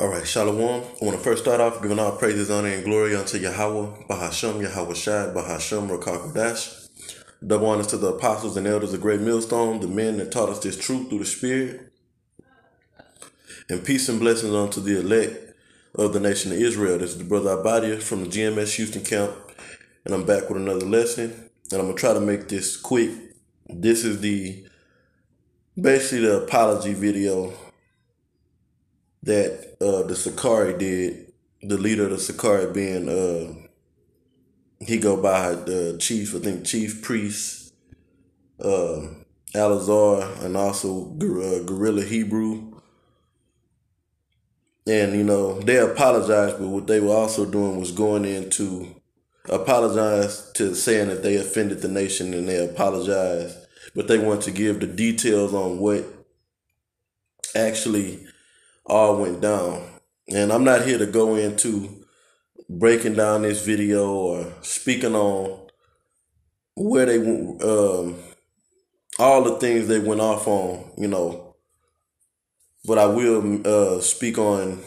All right, Shalom. I want to first start off giving all praises, honor, and glory unto Yahweh, Bahasham, Yahawashi, Bahasham, Rakakodash. Double honors to the apostles and elders of Great Millstone, the men that taught us this truth through the Spirit. And peace and blessings unto the elect of the nation of Israel. This is the brother Abadia from the GMS Houston camp, and I'm back with another lesson. And I'm gonna try to make this quick. This is the basically the apology video that uh, the Sicarii did. The leader of the Sicarii being uh, he go by the chief, I think chief priest, uh, Alazar, and also uh, Gorilla Hebrew. And you know they apologized, but what they were also doing was going into apologize to saying that they offended the nation, and they apologized, but they want to give the details on what actually all went down. And I'm not here to go into breaking down this video or speaking on where they um all the things they went off on, you know. But I will uh speak on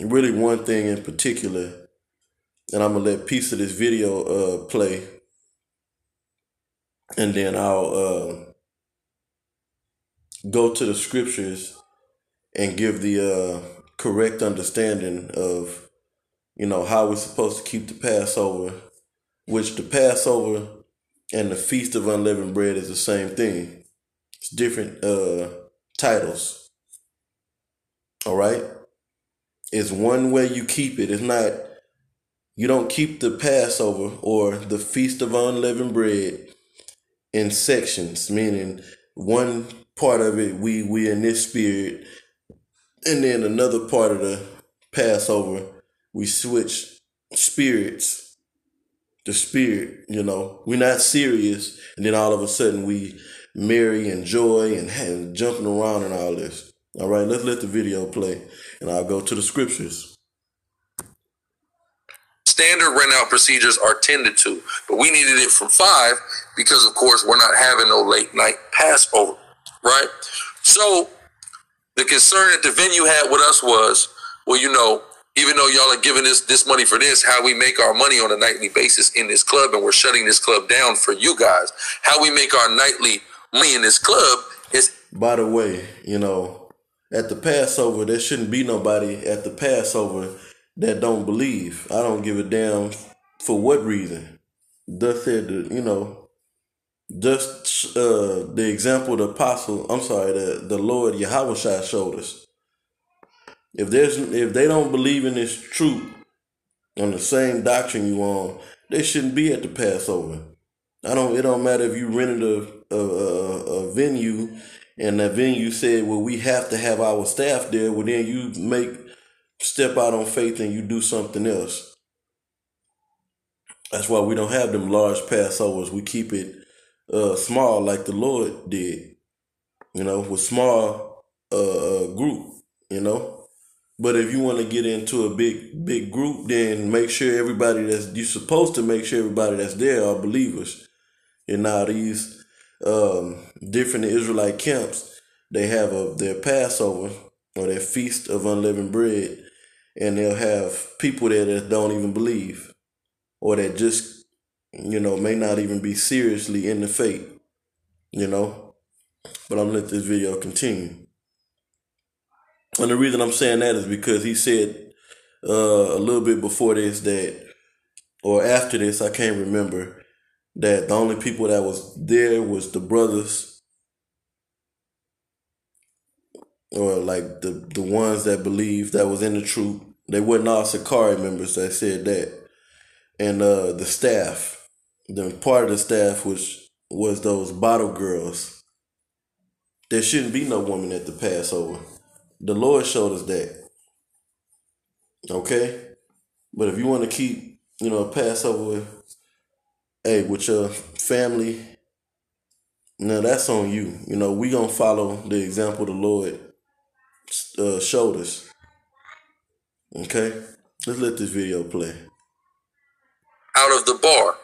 really one thing in particular and I'm gonna let piece of this video uh play and then I'll uh go to the scriptures and give the uh, correct understanding of, you know, how we're supposed to keep the Passover, which the Passover and the Feast of Unleavened Bread is the same thing. It's different uh, titles. All right? It's one way you keep it. It's not, you don't keep the Passover or the Feast of Unleavened Bread in sections, meaning one part of it, we we in this spirit, and then another part of the Passover, we switch spirits. The spirit, you know, we're not serious, and then all of a sudden we merry and joy and, and jumping around and all this. All right, let's let the video play, and I'll go to the scriptures. Standard rent out procedures are tended to, but we needed it from five because, of course, we're not having no late night Passover, right? So the concern that the venue had with us was, well, you know, even though y'all are giving us this money for this, how we make our money on a nightly basis in this club, and we're shutting this club down for you guys. How we make our nightly money in this club is. By the way, you know, at the Passover, there shouldn't be nobody at the Passover that don't believe. I don't give a damn for what reason. Thus said, the, you know, just uh, the example the apostle, I'm sorry, the, the Lord Yahweh showed us. If there's if they don't believe in this truth on the same doctrine you on, they shouldn't be at the Passover. I don't. It don't matter if you rented a a, a, venue and that venue said, "Well, we have to have our staff there." Well, then you make step out on faith and you do something else. That's why we don't have them large Passovers. We keep it uh, small like the Lord did, you know, with small uh, uh, group, you know. But if you want to get into a big big group, then make sure everybody that's you're supposed to make sure everybody that's there are believers. And now these um, different Israelite camps, they have a their Passover or their feast of unleavened bread, and they'll have people there that don't even believe, or that just you know, may not even be seriously in the faith, you know. But I'm let this video continue. And the reason I'm saying that is because he said uh, a little bit before this that, or after this, I can't remember, that the only people that was there was the brothers, or like the the ones that believed that was in the truth. They weren't all Sicarii members that said that, and uh, the staff the part of the staff which was those bottle girls. There shouldn't be no woman at the Passover. The Lord showed us that. Okay? But if you want to keep, you know, Passover, hey, with your family, now that's on you. You know, we gonna follow the example the Lord uh, showed us. Okay? Let's let this video play. Out of the bar.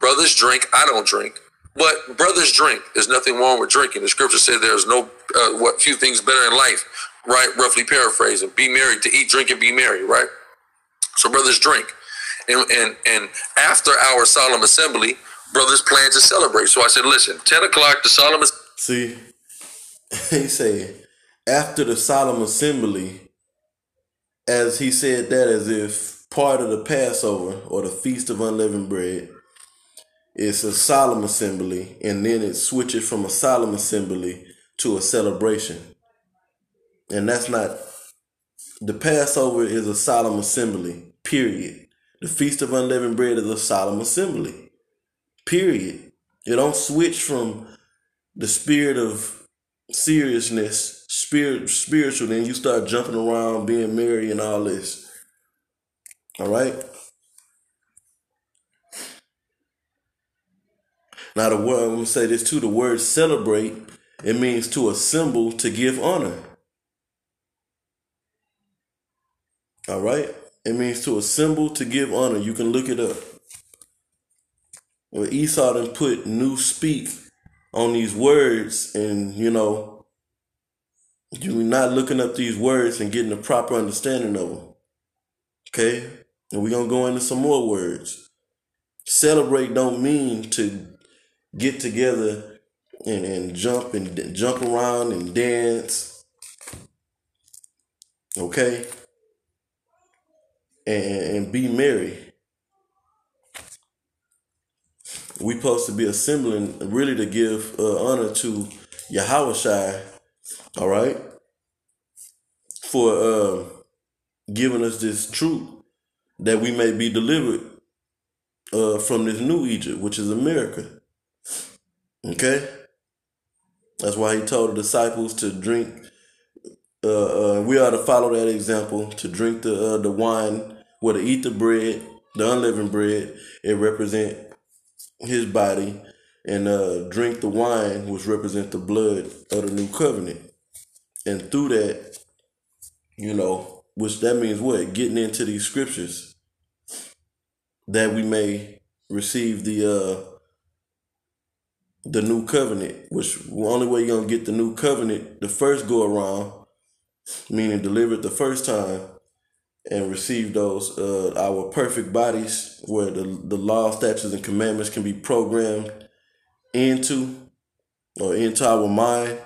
Brothers drink. I don't drink. But brothers drink. There's nothing wrong with drinking. The scripture said there's no uh, what few things better in life right? Roughly paraphrasing. Be merry to eat, drink, and be merry, right? So brothers drink. And and and after our solemn assembly, brothers plan to celebrate. So I said, listen, 10 o'clock, the solemn assembly See, he said, after the solemn assembly, as he said that as if part of the Passover or the Feast of Unleavened Bread, it's a solemn assembly, and then it switches from a solemn assembly to a celebration. And that's not the Passover is a solemn assembly, period. The Feast of Unleavened Bread is a solemn assembly. Period. You don't switch from the spirit of seriousness, spirit spiritual, then you start jumping around, being merry and all this. All right. Now the word I'm gonna say this too. The word celebrate it means to assemble to give honor. All right. It means to assemble to give honor. You can look it up. Well, Esau done put new speak on these words, and you know, you're not looking up these words and getting a proper understanding of them. Okay, and we're gonna go into some more words. Celebrate don't mean to get together and, and jump and jump around and dance. Okay, and, and be merry. We supposed to be assembling really to give uh, honor to Yahweh all right, for uh, giving us this truth that we may be delivered uh, from this new Egypt, which is America. Okay, that's why he told the disciples to drink. Uh, uh, we are to follow that example to drink the uh, the wine, or to eat the bread, the unleavened bread. It represent his body and uh, drink the wine, which represent the blood of the new covenant. And through that, you know, which that means what? Getting into these scriptures that we may receive the uh the new covenant, which the only way you're gonna get the new covenant the first go around, meaning delivered the first time, and receive those uh, our perfect bodies where the, the law statutes and commandments can be programmed into or into our mind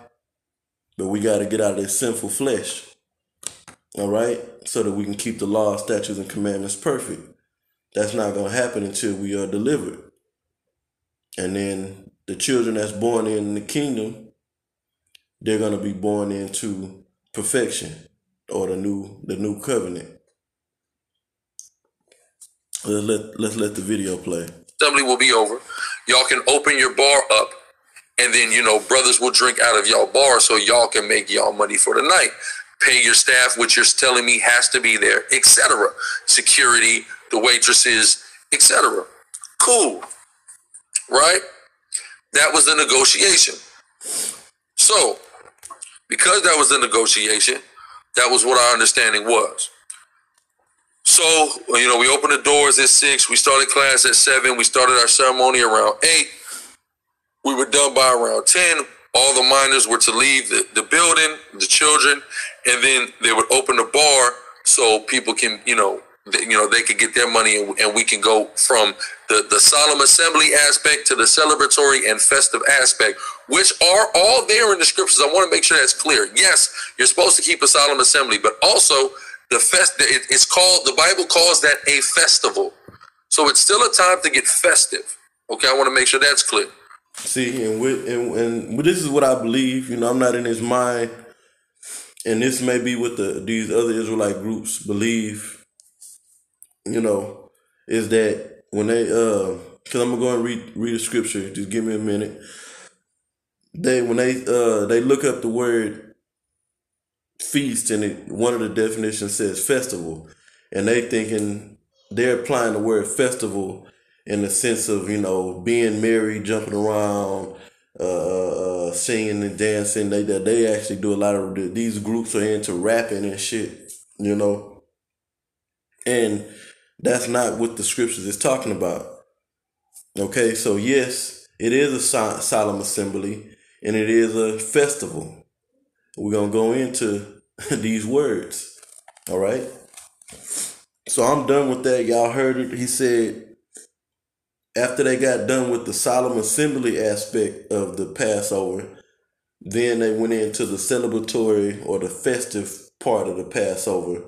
but we got to get out of this sinful flesh. All right? So that we can keep the law statutes and commandments perfect. That's not going to happen until we are delivered. And then the children that's born in the kingdom they're going to be born into perfection or the new the new covenant Let's let let's let the video play. Assembly will be over. Y'all can open your bar up, and then you know brothers will drink out of y'all bar, so y'all can make y'all money for the night. Pay your staff, which you're telling me has to be there, etc. Security, the waitresses, etc. Cool, right? That was the negotiation. So, because that was the negotiation, that was what our understanding was. So, you know, we opened the doors at six. We started class at seven. We started our ceremony around eight. We were done by around 10. All the minors were to leave the, the building, the children, and then they would open the bar so people can, you know, you know, they could get their money and, we can go from the, the solemn assembly aspect to the celebratory and festive aspect, which are all there in the scriptures. I want to make sure that's clear. Yes, you're supposed to keep a solemn assembly, but also the fest it's called the bible calls that a festival. So it's still a time to get festive. Okay i want to make sure that's clear. See and with and, and this is what i believe you know i'm not in his mind. And this may be what the these other israelite groups believe you know is that when they uh because i'm gonna go and read read the scripture just give me a minute. They when they uh they look up the word feast and it, one of the definitions says festival. And they thinking they're applying the word festival in the sense of you know being merry jumping around uh, uh, uh singing and dancing. They that they actually do a lot of these groups are into rapping and shit you know? And that's not what the scriptures is talking about okay so yes it is a solemn assembly and it is a festival we're gonna go into these words. All right. So I'm done with that. Y'all heard it. He said after they got done with the solemn assembly aspect of the Passover, then they went into the celebratory or the festive part of the Passover.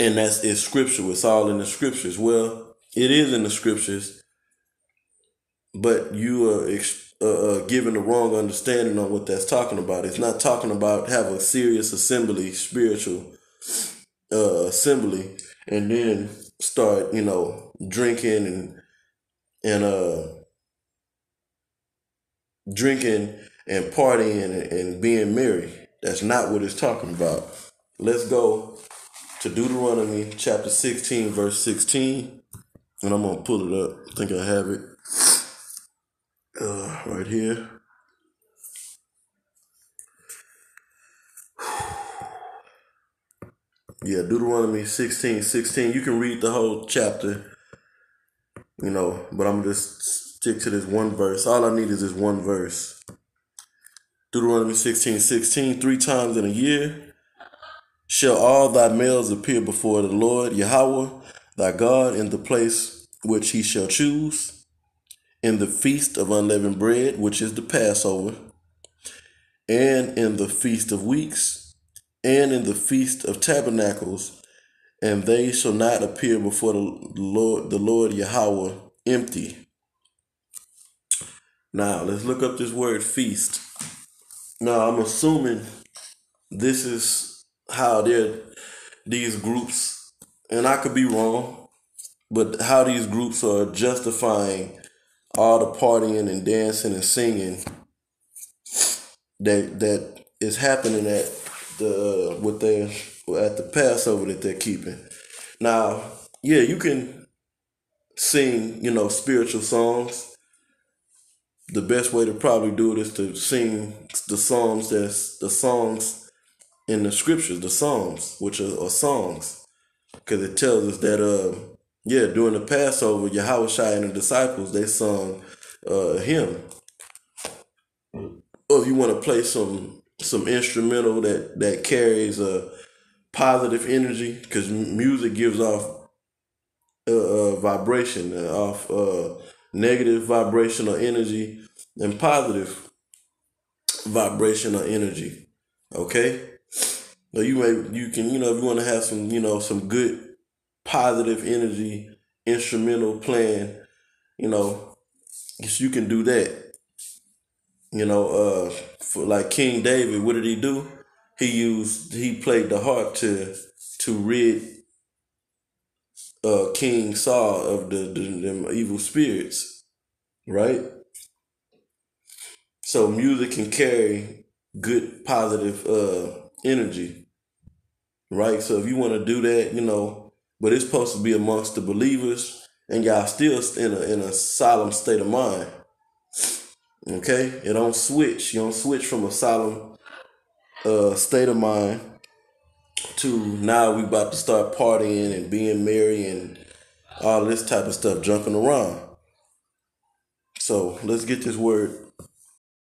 And that's it's scripture. It's all in the scriptures. Well, it is in the scriptures, but you are uh, uh, given the wrong understanding on what that's talking about. It's not talking about have a serious assembly, spiritual uh, assembly, and then start, you know, drinking and and uh drinking and partying and, and being merry. That's not what it's talking about. Let's go to Deuteronomy chapter 16, verse 16. And I'm going to pull it up. I think I have it uh, right here. Yeah, Deuteronomy 16, 16. You can read the whole chapter, you know, but I'm just stick to this one verse. All I need is this one verse. Deuteronomy 16, 16. Three times in a year shall all thy males appear before the Lord Yahweh thy God in the place which he shall choose, in the feast of unleavened bread, which is the Passover, and in the feast of weeks and in the feast of tabernacles, and they shall not appear before the Lord, the Lord Yahweh, empty. Now let's look up this word feast. Now I'm assuming this is how they're these groups, and I could be wrong, but how these groups are justifying all the partying and dancing and singing that that is happening at the with they at the Passover that they're keeping. Now, yeah, you can sing, you know, spiritual songs. The best way to probably do it is to sing the songs that's the songs in the scriptures, the Psalms, which are, are songs, because it tells us that uh yeah during the Passover, Yahweh and the disciples they sung uh, a hymn. Or if you want to play some some instrumental that that carries a positive energy? Because music gives off a, a vibration uh, off uh, negative vibrational energy and positive vibrational energy okay now you may you can you know if you want to have some you know some good positive energy instrumental playing you know you can do that you know, uh, for like King David, what did he do? He used he played the harp to to rid uh, King Saul of the, the evil spirits, right? So music can carry good positive uh, energy, right? So if you want to do that, you know, but it's supposed to be amongst the believers, and y'all still in a in a solemn state of mind. Okay, it don't switch. You don't switch from a solemn uh, state of mind to now we about to start partying and being merry and all this type of stuff, jumping around. So let's get this word